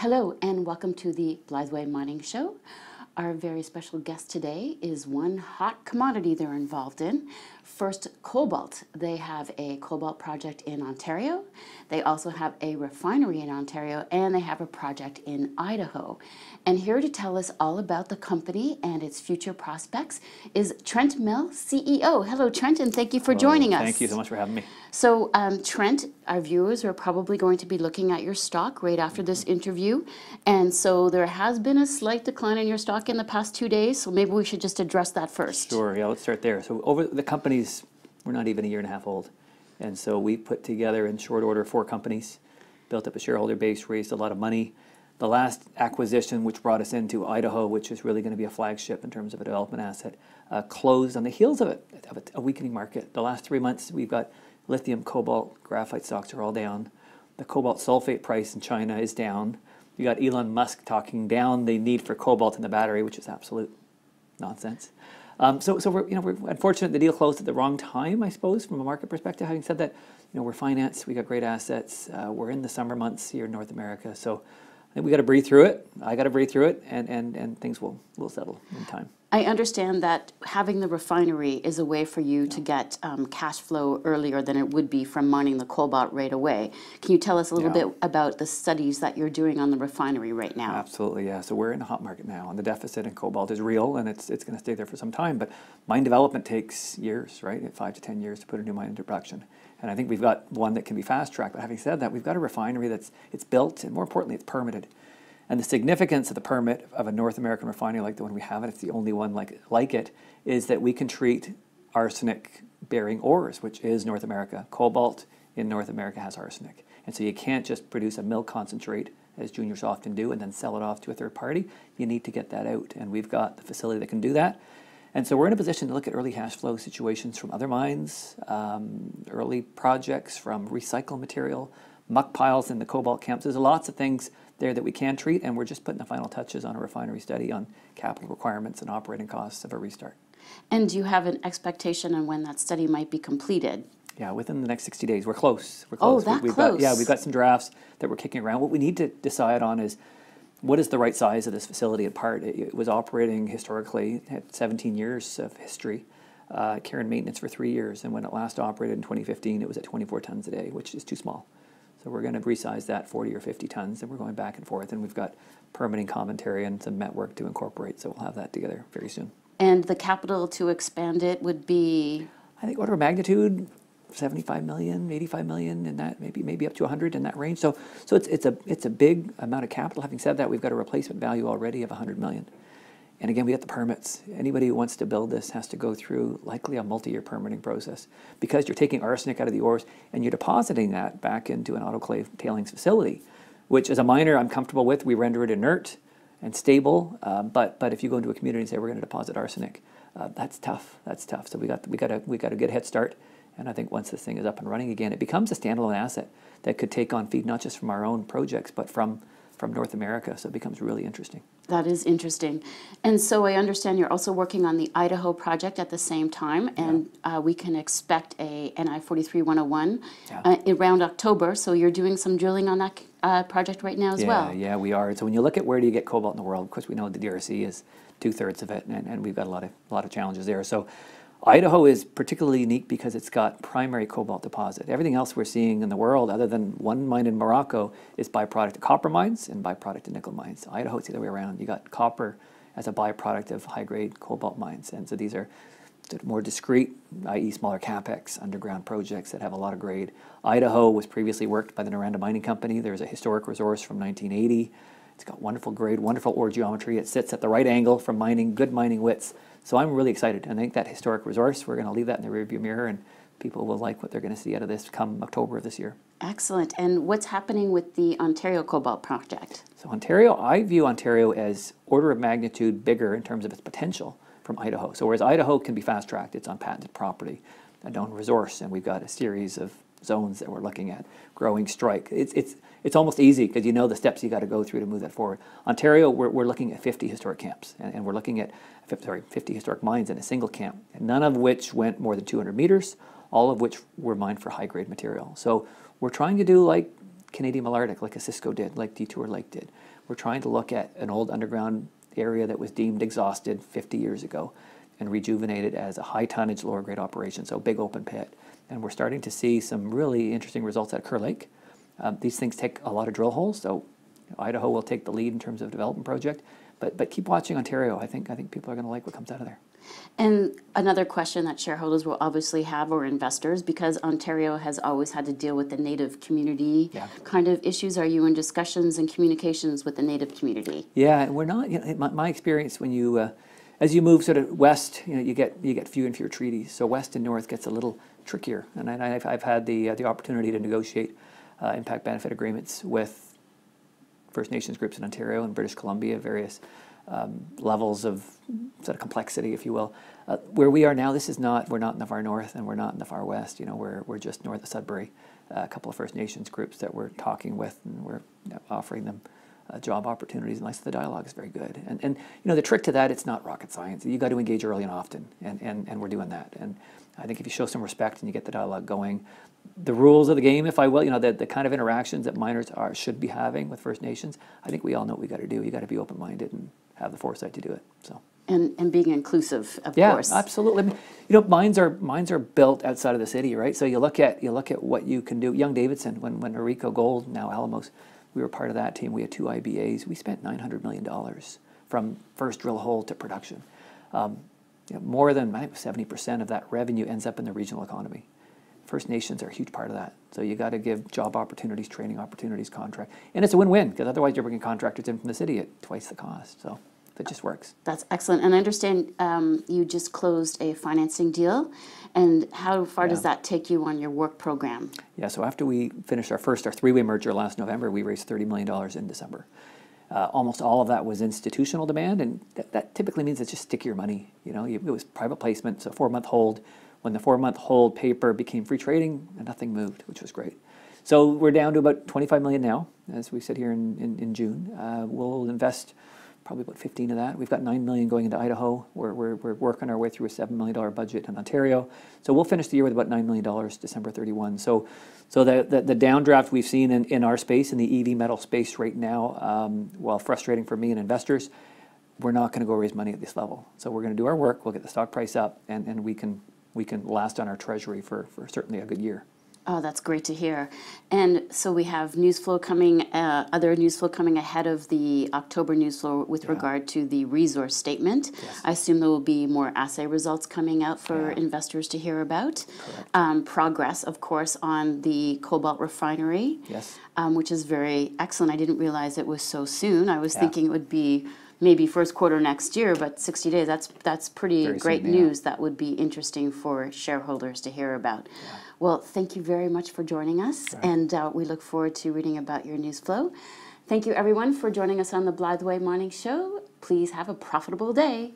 Hello, and welcome to the Blytheweigh Mining Show. Our very special guest today is one hot commodity they're involved in. First Cobalt. They have a cobalt project in Ontario. They also have a refinery in Ontario, and they have a project in Idaho. And here to tell us all about the company and its future prospects is Trent Mell, CEO. Hello, Trent, and thank you for joining us. Thank you so much for having me. So, um, Trent, our viewers are probably going to be looking at your stock right after this interview. And so there has been a slight decline in your stock in the past two days. So maybe we should just address that first. Sure, yeah, let's start there. So, over the we're not even a year and a half old. And so we put together in short order four companies, built up a shareholder base, raised a lot of money. The last acquisition, which brought us into Idaho, which is really going to be a flagship in terms of a development asset, uh, closed on the heels of it, of a, a weakening market. The last three months, we've got lithium, cobalt, graphite stocks are all down. The cobalt sulfate price in China is down. You got Elon Musk talking down the need for cobalt in the battery, which is absolute nonsense. Um, so, so we're, you know, we're unfortunate the deal closed at the wrong time, I suppose, from a market perspective. Having said that, you know, we're financed, we got great assets, uh, we're in the summer months here in North America, so I think we got to breathe through it. I got to breathe through it, and, and, and things will, will settle in time. I understand that having the refinery is a way for you to get um, cash flow earlier than it would be from mining the cobalt right away. Can you tell us a little Yeah. bit about the studies that you're doing on the refinery right now? Absolutely, yeah. So we're in a hot market now, and the deficit in cobalt is real, and it's it's going to stay there for some time. But mine development takes years, right? Five to ten years to put a new mine into production. And I think we've got one that can be fast tracked. But having said that, we've got a refinery that's it's built, and more importantly, it's permitted. And the significance of the permit of a North American refinery like the one we have, and it's the only one like like it, is that we can treat arsenic-bearing ores, which is North America. Cobalt in North America has arsenic, and so you can't just produce a mill concentrate as juniors often do and then sell it off to a third party. You need to get that out, and we've got the facility that can do that. And so we're in a position to look at early cash flow situations from other mines, um, early projects from recycled material, muck piles in the cobalt camps. There's lots of things there that we can treat, and we're just putting the final touches on a refinery study on capital requirements and operating costs of a restart. And do you have an expectation on when that study might be completed? Yeah, within the next 60 days. We're close. We're Oh, close. that we've Got, yeah, we've got some drafts that we're kicking around. What we need to decide on is what is the right size of this facility at part. It, it was operating historically, had 17 years of history, uh, care and maintenance for three years. And when it last operated in 2015, it was at 24 tons a day, which is too small. So we're going to resize that 40 or 50 tons, and we're going back and forth. And we've got permitting commentary and some met work to incorporate. So we'll have that together very soon. And the capital to expand it would be, I think order of magnitude, 75 million, 85 million, and that maybe maybe up to 100 in that range. So so it's it's a it's a big amount of capital. Having said that, we've got a replacement value already of 100 million. And again, we got the permits. Anybody who wants to build this has to go through likely a multi-year permitting process because you're taking arsenic out of the ores and you're depositing that back into an autoclave tailings facility, which as a miner I'm comfortable with. We render it inert and stable. Uh, but but if you go into a community and say we're going to deposit arsenic, uh, that's tough. That's tough. So we got we got a we got a good head start. And I think once this thing is up and running again, it becomes a standalone asset that could take on feed not just from our own projects but from from North America. So it becomes really interesting. That is interesting. And so I understand you're also working on the Idaho project at the same time, and uh, we can expect a NI 43-101 Yeah. uh, around October. So you're doing some drilling on that uh, project right now as yeah, well. Yeah, we are. So when you look at where do you get cobalt in the world, of course we know the DRC is two thirds of it, and, and we've got a lot of a lot of challenges there. So Idaho is particularly unique because it's got primary cobalt deposit. Everything else we're seeing in the world, other than one mine in Morocco, is byproduct of copper mines and byproduct of nickel mines. Idaho, it's the other way around. You got copper as a byproduct of high-grade cobalt mines, and so these are more discrete, i.e., smaller capex underground projects that have a lot of grade. Idaho was previously worked by the Noranda Mining Company. There's a historic resource from 1980. It's got wonderful grade, wonderful ore geometry. It sits at the right angle from mining, good mining widths. So I'm really excited. And I think that historic resource, we're going to leave that in the rearview mirror, and people will like what they're going to see out of this come October of this year. Excellent. And what's happening with the Ontario Cobalt project? So Ontario, I view Ontario as order of magnitude bigger in terms of its potential from Idaho. So whereas Idaho can be fast tracked, it's on patented property, a known resource, and we've got a series of zones that we're looking at, growing strike. It's it's it's almost easy because you know the steps you got to go through to move that forward. Ontario, we're, we're looking at 50 historic camps, and, and we're looking at fif- sorry 50 historic mines in a single camp, none of which went more than 200 meters, all of which were mined for high grade material. So we're trying to do like Canadian Malartic, like Osisko did, like Detour Lake did. We're trying to look at an old underground area that was deemed exhausted 50 years ago and rejuvenate it as a high tonnage, lower grade operation, so big open pit. And we're starting to see some really interesting results at Kerr Lake. Um, these things take a lot of drill holes, so Idaho will take the lead in terms of development project. But, but keep watching Ontario. I think, I think people are going to like what comes out of there. And another question that shareholders will obviously have, or investors, because Ontario has always had to deal with the native community Yeah. kind of issues. Are you in discussions and communications with the native community? Yeah, we're not. You know, my, my experience when you, uh, as you move sort of west, you know, you get you get fewer and fewer treaties. So west and north gets a little trickier. And I, I've, I've had the uh, the opportunity to negotiate uh, impact benefit agreements with First Nations groups in Ontario and British Columbia, various um, levels of sort of complexity, if you will. Uh, where we are now, this is not. We're not in the far north, and we're not in the far west. You know, we're we're just north of Sudbury. Uh, a couple of First Nations groups that we're talking with, and we're offering them uh, job opportunities. And like I the dialogue is very good. And and you know, the trick to that, it's not rocket science. You got to engage early and often, and and and we're doing that. And I think if you show some respect and you get the dialogue going, the rules of the game, if I will, you know, the, the kind of interactions that miners are should be having with First Nations, I think we all know what we got to do. You got to be open minded and have the foresight to do it. So. And, and being inclusive, of Yeah, course. absolutely. I mean, you know, mines are mines are built outside of the city, right? So you look at you look at what you can do. Young Davidson, when when AuRico Gold, now Alamos, we were part of that team. We had two IBAs. We spent nine hundred million dollars from first drill hole to production. Um, you know, more than I think seventy percent of that revenue ends up in the regional economy. First Nations are a huge part of that. So you got to give job opportunities, training opportunities, contract, and it's a win-win because otherwise you're bringing contractors in from the city at twice the cost. So it just works. That's excellent. And I understand um, you just closed a financing deal. And how far does that take you on your work program? Yeah, so after we finished our first, our three-way merger last November, we raised $30 million in December. Uh, almost all of that was institutional demand, and that, that typically means it's just stickier money. You know, it was private placement, so four-month hold. When the four-month hold paper became free trading, and nothing moved, which was great. So we're down to about 25 million now, as we sit here in, in, in June. Uh, we'll invest probably about 15 of that. We've got 9 million going into Idaho. We're, we're, we're working our way through a $7 million budget in Ontario. So we'll finish the year with about $9 million December 31. So, so the, the, the downdraft we've seen in, in our space, in the EV metal space right now, um, while frustrating for me and investors, we're not going to go raise money at this level. So we're going to do our work, we'll get the stock price up, and, and we, can, we can last on our treasury for, for certainly a good year. Oh, that's great to hear. And so we have news flow coming, uh, other news flow coming ahead of the October news flow with regard to the resource statement. Yes. I assume there will be more assay results coming out for Yeah. investors to hear about. Um, progress, of course, on the cobalt refinery. Yes. um, which is very excellent. I didn't realize it was so soon. I was Yeah. thinking it would be maybe first quarter next year, but 60 days, that's, that's pretty Very great yeah. news. That would be interesting for shareholders to hear about. Well, thank you very much for joining us, Right. and uh, we look forward to reading about your news flow. Thank you, everyone, for joining us on the Blytheweigh Morning Show. Please have a profitable day.